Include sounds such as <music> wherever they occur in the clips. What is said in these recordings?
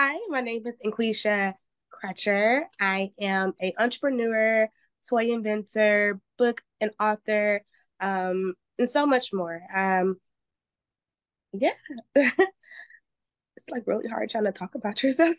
Hi, my name is Anquisha Crutcher. I am an entrepreneur, toy inventor, book and author, um, and so much more. Um, yeah, <laughs> it's like really hard trying to talk about <laughs> yourself.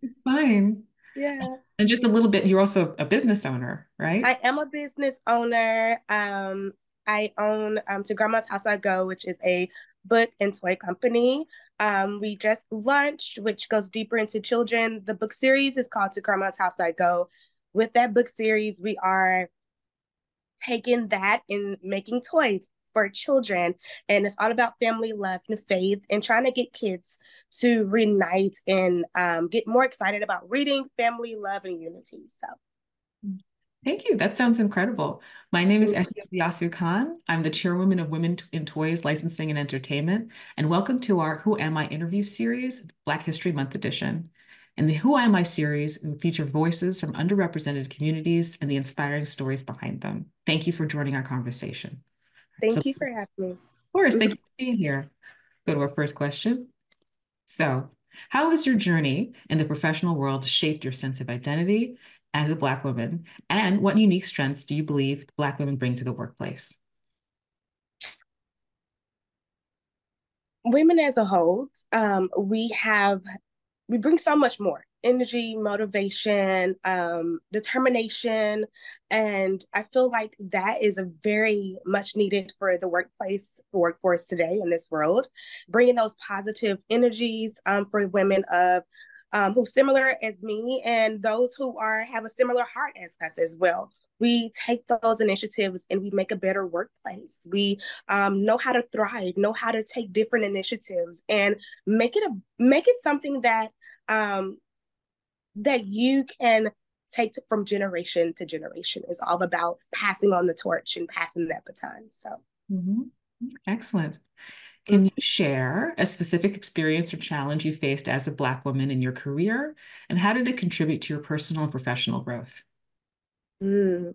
it's fine. Yeah. And just a little bit, you're also a business owner, right? I am a business owner. Um, I own um, To Grandma's House I Go, which is a book and toy company. Um, we just launched, which goes deeper into children. The book series is called To Grandma's House I Go. With that book series, we are taking that and making toys for children. And it's all about family, love, and faith, and trying to get kids to reunite and um, get more excited about reading, family, love, and unity. So. Thank you. That sounds incredible. My name is Effie Yasu Khan. I'm the chairwoman of Women in Toys Licensing and Entertainment, and welcome to our Who Am I interview series, Black History Month edition. In the Who Am I series, we feature voices from underrepresented communities and the inspiring stories behind them. Thank you for joining our conversation. Thank so, you for having me. Of course, thank mm-hmm. you for being here. Go to our first question. So, how has your journey in the professional world shaped your sense of identity as a Black woman? And what unique strengths do you believe Black women bring to the workplace? Women as a whole, um, we have, we bring so much more energy, motivation, um, determination. And I feel like that is a very much needed for the workplace, workforce today in this world, bringing those positive energies um, for women of um, who similar as me and those who are have a similar heart as us as well. We take those initiatives and we make a better workplace. We um, know how to thrive know how to take different initiatives and make it a make it something that um, that you can take to, from generation to generation. Is all about passing on the torch and passing that baton so. Mm-hmm. excellent can you share a specific experience or challenge you faced as a Black woman in your career? And how did it contribute to your personal and professional growth? Mm.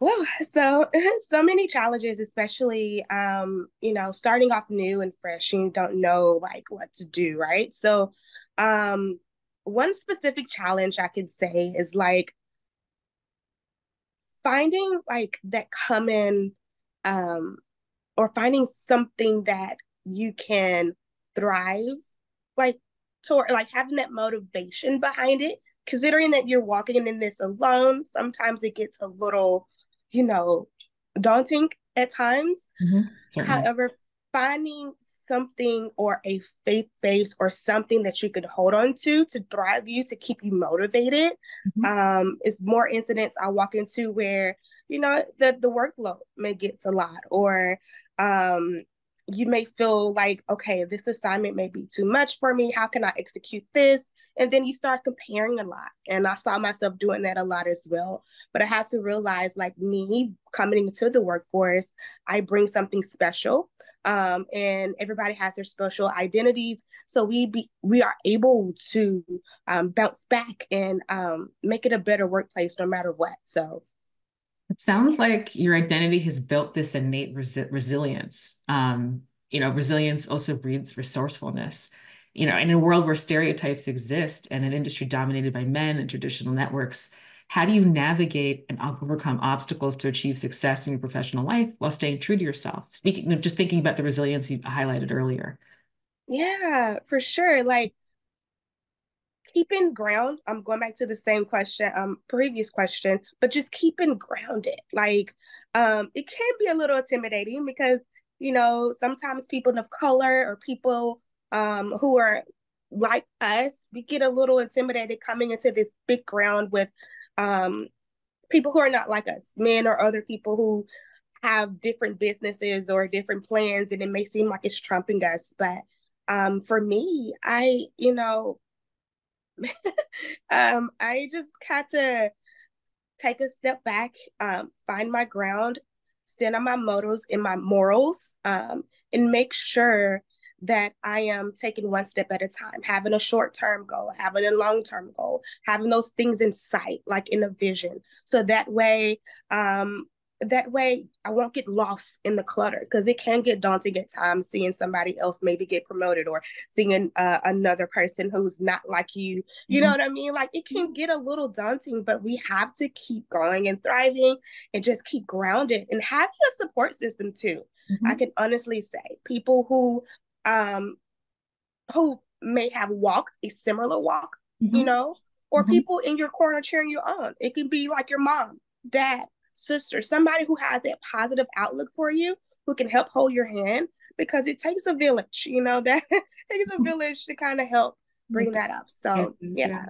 Well, so <laughs> so many challenges, especially um, you know, starting off new and fresh, and you don't know like what to do, right? So, um, one specific challenge I could say is like finding like that common um or finding something that you can thrive like toward like having that motivation behind it considering that you're walking in this alone sometimes it gets a little you know daunting at times mm-hmm. however finding something or a faith base or something that you could hold on to to drive you to keep you motivated mm-hmm. um it's more incidents i walk into where you know the the workload may get a lot or um you may feel like okay this assignment may be too much for me. How can i execute this? And then you start comparing a lot. And i saw myself doing that a lot as well. But i had to realize like me coming into the workforce i bring something special um, and everybody has their special identities. So we be we are able to um, bounce back and um, make it a better workplace no matter what. So it sounds like your identity has built this innate resi- resilience. Um, you know, resilience also breeds resourcefulness. You know, in a world where stereotypes exist and an industry dominated by men and traditional networks, how do you navigate and overcome obstacles to achieve success in your professional life while staying true to yourself? Speaking, just thinking about the resilience you highlighted earlier. Yeah, for sure. Like keeping ground i'm going back to the same question um previous question but just keeping grounded. Like um it can be a little intimidating because you know sometimes people of color or people um who are like us we get a little intimidated coming into this big ground with um people who are not like us men or other people who have different businesses or different plans and it may seem like it's trumping us but um for me i you know <laughs> um, I just had to take a step back, um, find my ground, stand on my mottos and my morals, um, and make sure that I am taking one step at a time, having a short term goal, having a long term goal, having those things in sight, like in a vision. So that way, um, that way I won't get lost in the clutter because it can get daunting at times seeing somebody else maybe get promoted or seeing uh, another person who's not like you. You mm-hmm. know what I mean? Like it can get a little daunting, but we have to keep going and thriving and just keep grounded and having a support system too. Mm-hmm. I can honestly say people who um who may have walked a similar walk, mm-hmm. you know, or mm-hmm. people in your corner cheering you on. It can be like your mom, dad, sister, somebody who has that positive outlook for you, who can help hold your hand because it takes a village, you know, that <laughs> takes a <laughs> village to kind of help bring that up. So, yeah. yeah.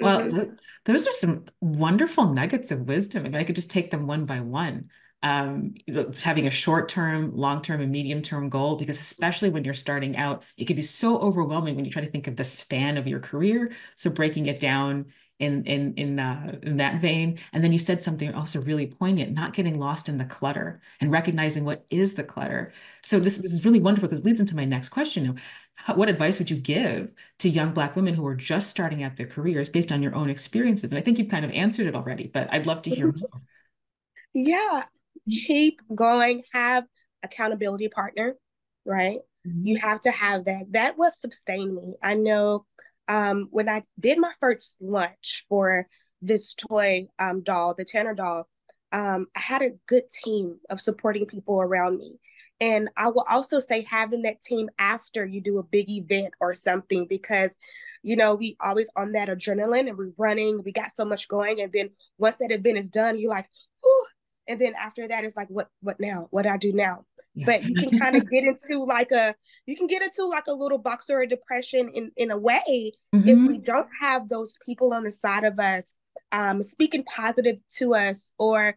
Well, mm-hmm. th- those are some wonderful nuggets of wisdom. If I could just take them one by one um, having a short term, long term, and medium term goal, because especially when you're starting out, it can be so overwhelming when you try to think of the span of your career. So breaking it down in in in, uh, in that vein, and then you said something also really poignant: not getting lost in the clutter and recognizing what is the clutter. So this, is really wonderful because it leads into my next question. How, what advice would you give to young Black women who are just starting out their careers based on your own experiences? And I think you've kind of answered it already, but I'd love to hear more. Yeah, keep going, have accountability partner, right? Mm-hmm. You have to have that. That will sustain me. I know um, when I did my first lunch for this toy um, doll, the Tanner doll, um, I had a good team of supporting people around me. And I will also say having that team after you do a big event or something, because, you know, we always on that adrenaline and we're running, we got so much going. And then once that event is done, you're like, whew, and then after that it's like what what now what i do now yes. but you can <laughs> kind of get into like a you can get into like a little box or a depression in in a way mm-hmm. if we don't have those people on the side of us um speaking positive to us or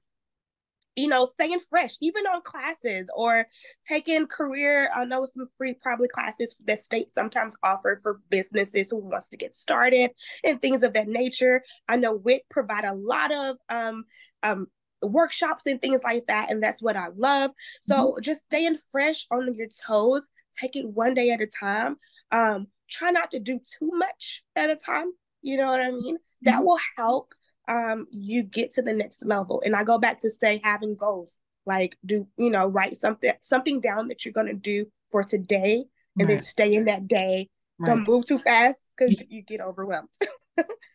you know, staying fresh, even on classes or taking career. I know some free probably classes that state sometimes offer for businesses who wants to get started and things of that nature. I know WIC provide a lot of um, um, workshops and things like that. And that's what I love. So mm-hmm. just staying fresh on your toes, take it one day at a time. Um, try not to do too much at a time. You know what I mean? Mm-hmm. That will help um, you get to the next level. And I go back to say having goals, like do, you know, write something, something down that you're going to do for today and right. then stay in that day. Right. Don't move too fast because you get overwhelmed. <laughs>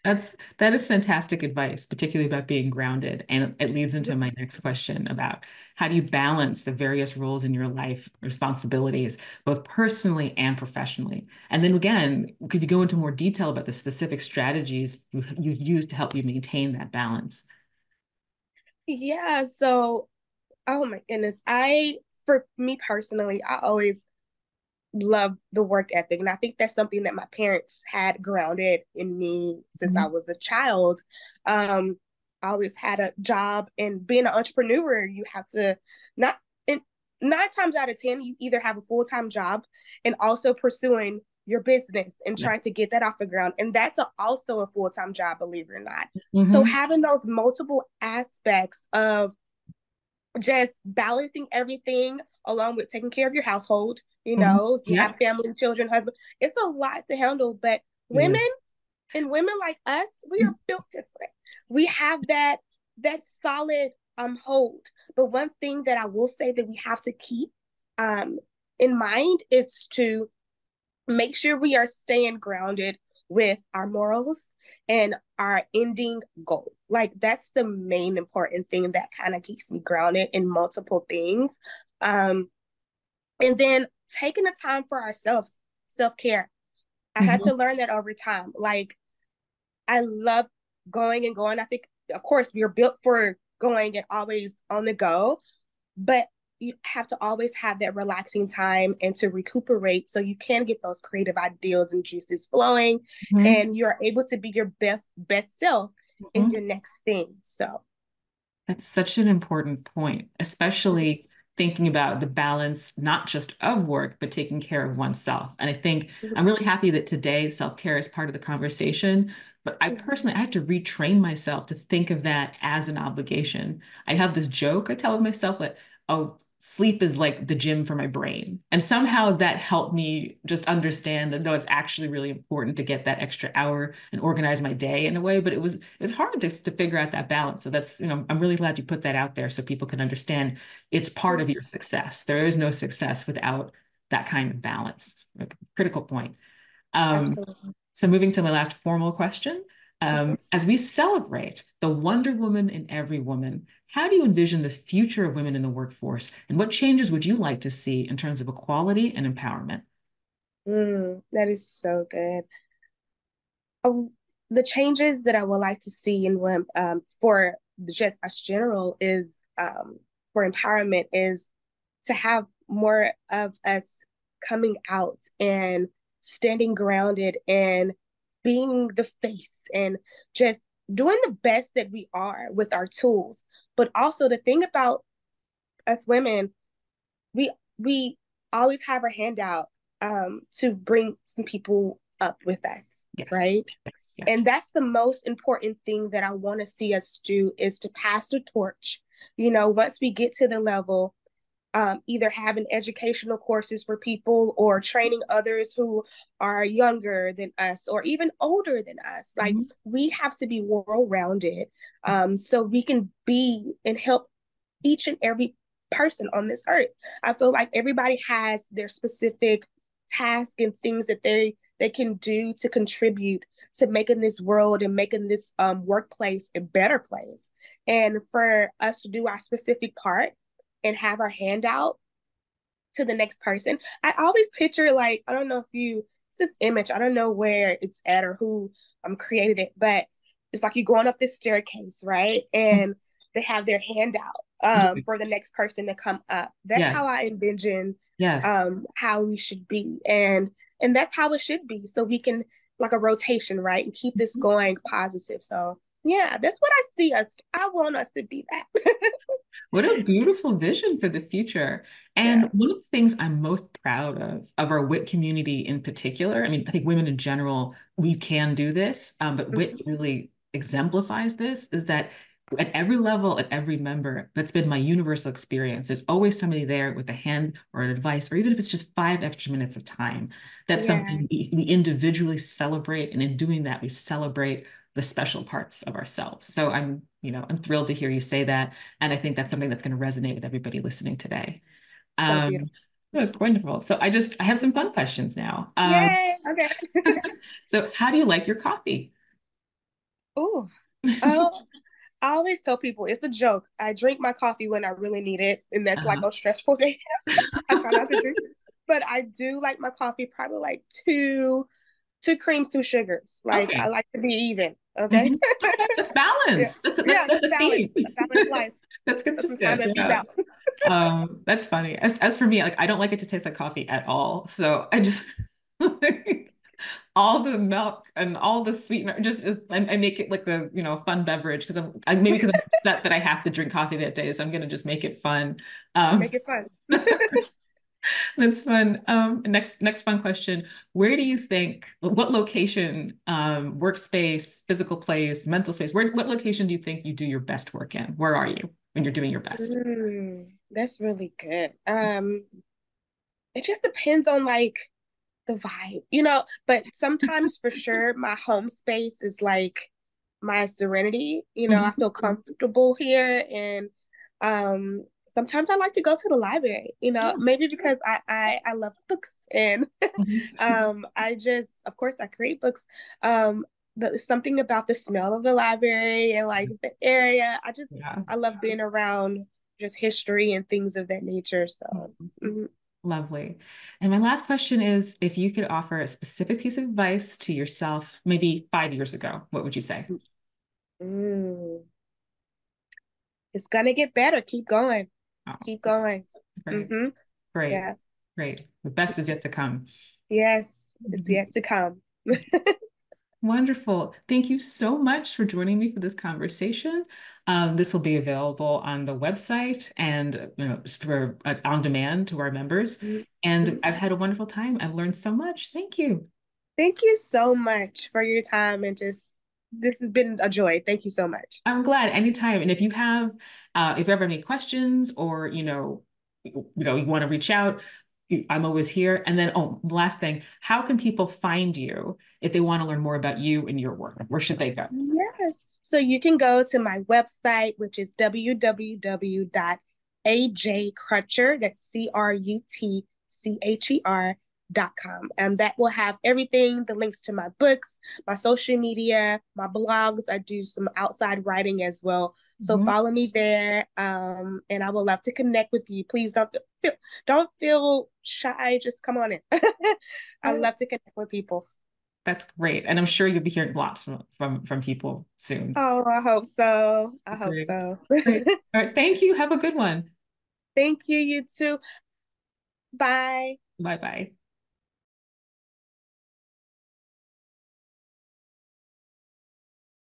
That's that is fantastic advice, particularly about being grounded. And it leads into my next question about how do you balance the various roles in your life, responsibilities, both personally and professionally? And then again, could you go into more detail about the specific strategies you've used to help you maintain that balance? Yeah. So, oh my goodness. I, for me personally, I always love the work ethic. And I think that's something that my parents had grounded in me since mm-hmm. I was a child. Um, I always had a job and being an entrepreneur, you have to not in nine times out of ten, you either have a full-time job and also pursuing your business and yeah. trying to get that off the ground. And that's a, also a full-time job, believe it or not. Mm-hmm. So having those multiple aspects of just balancing everything along with taking care of your household. You mm-hmm. know, mm-hmm. you yeah. have family, children, husband. It's a lot to handle, but women yeah. and women like us, we are mm-hmm. built different. We have that that solid um hold. But one thing that I will say that we have to keep um in mind is to make sure we are staying grounded with our morals and our ending goal. Like that's the main important thing that kind of keeps me grounded in multiple things. Um, and then taking the time for ourselves, self care. I mm-hmm. had to learn that over time. Like I love going and going. I think, of course, we are built for going and always on the go, but you have to always have that relaxing time and to recuperate so you can get those creative ideas and juices flowing mm-hmm. and you're able to be your best best self. In your next thing so that's such an important point especially thinking about the balance not just of work but taking care of oneself and i think mm-hmm. i'm really happy that today self-care is part of the conversation but I mm-hmm. personally, I have to retrain myself to think of that as an obligation. I have this joke I tell myself that, oh, sleep is like the gym for my brain. And somehow that helped me just understand that no, it's actually really important to get that extra hour and organize my day in a way. But it was it's hard to, to figure out that balance. So that's, you know, I'm really glad you put that out there so people can understand it's part of your success. There is no success without that kind of balance. critical point. Um, so moving to my last formal question. Um, as we celebrate the Wonder Woman in every woman, how do you envision the future of women in the workforce? And what changes would you like to see in terms of equality and empowerment? Mm, that is so good. Um, the changes that I would like to see in um, for just as general is um, for empowerment is to have more of us coming out and standing grounded and being the face and just doing the best that we are with our tools. But also the thing about us women, we we always have our hand out um, to bring some people up with us, yes. right? Yes, yes. And that's the most important thing that I want to see us do is to pass the torch. You know, once we get to the level um, either having educational courses for people or training others who are younger than us or even older than us. Like mm-hmm. we have to be world rounded um, so we can be and help each and every person on this earth. I feel like everybody has their specific task and things that they they can do to contribute to making this world and making this um, workplace a better place. And for us to do our specific part and have our hand out to the next person. I always picture like, I don't know if you it's this image, I don't know where it's at or who um created it, but it's like you're going up this staircase, right? And they have their hand out um mm-hmm. for the next person to come up. That's yes. how I envision yes um how we should be. And and that's how it should be. So we can like a rotation, right? And keep this mm-hmm. going positive. So yeah, that's what I see us. I want us to be that. <laughs> what a beautiful vision for the future. And yeah. one of the things I'm most proud of, of our WIT community in particular, I mean, I think women in general, we can do this, um, but WIT mm-hmm. really exemplifies this, is that at every level, at every member, that's been my universal experience. There's always somebody there with a hand or an advice, or even if it's just five extra minutes of time. That's yeah. something we, we individually celebrate. And in doing that, we celebrate the special parts of ourselves. So I'm, you know, I'm thrilled to hear you say that. And I think that's something that's going to resonate with everybody listening today. Um, wonderful. So I just, I have some fun questions now. Um, Yay! Okay. <laughs> <laughs> so how do you like your coffee? Oh, I always tell people it's a joke. I drink my coffee when I really need it, and that's uh-huh. like on stressful <laughs> days. I try not to drink, but I do like my coffee probably like two, two creams, two sugars. Like okay. I like to be even. Okay. Mm-hmm. That's balance. Yeah. That's, that's, yeah, that's, <laughs> that's balance. That's life. That's consistent. Yeah. <laughs> um, that's funny. As, as for me, like I don't like it to taste like coffee at all. So I just <laughs> all the milk and all the sweetener just is I, I make it like the you know fun beverage because I'm I, maybe because I'm upset that I have to drink coffee that day. So I'm gonna just make it fun. Um, make it fun. <laughs> That's fun. Um, next, next fun question. Where do you think, what location, um, workspace, physical place, mental space, where, what location do you think you do your best work in? Where are you when you're doing your best? Mm, that's really good. Um, it just depends on like the vibe, you know, but sometimes for sure my home space is like my serenity, you know, mm-hmm. I feel comfortable here and um sometimes I like to go to the library, you know, yeah. maybe because I, I, I love <laughs> books and mm-hmm. um, I just, of course, I create books. Um, but something about the smell of the library and like the area. I just, yeah. I love being around just history and things of that nature. So, mm-hmm. mm-hmm. lovely. And my last question is if you could offer a specific piece of advice to yourself, maybe five years ago, what would you say? Mm. It's going to get better. Keep going. Oh, Keep going. Great. Mm-hmm. Great. Yeah. Great. The best is yet to come. Yes, it's mm-hmm. yet to come. <laughs> Wonderful. Thank you so much for joining me for this conversation. Um, this will be available on the website and you know for uh, on demand to our members. Mm-hmm. And I've had a wonderful time. I've learned so much. Thank you. Thank you so much for your time and just this has been a joy. Thank you so much. I'm glad anytime. And if you have uh, if you ever have any questions or, you know, you know, you want to reach out, I'm always here. And then, oh, the last thing, how can people find you if they want to learn more about you and your work? Where should they go? Yes. So you can go to my website, which is www.ajcrutcher, that's C R U T C H E R com. And that will have everything, the links to my books, my social media, my blogs. I do some outside writing as well. So mm-hmm. follow me there. Um, and I would love to connect with you. Please don't feel don't feel shy. Just come on in. <laughs> I love to connect with people. That's great. And I'm sure you'll be hearing lots from from, from people soon. Oh, I hope so. I hope great. so. <laughs> All right. Thank you. Have a good one. Thank you, you too. Bye. Bye bye.